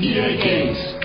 EA Games.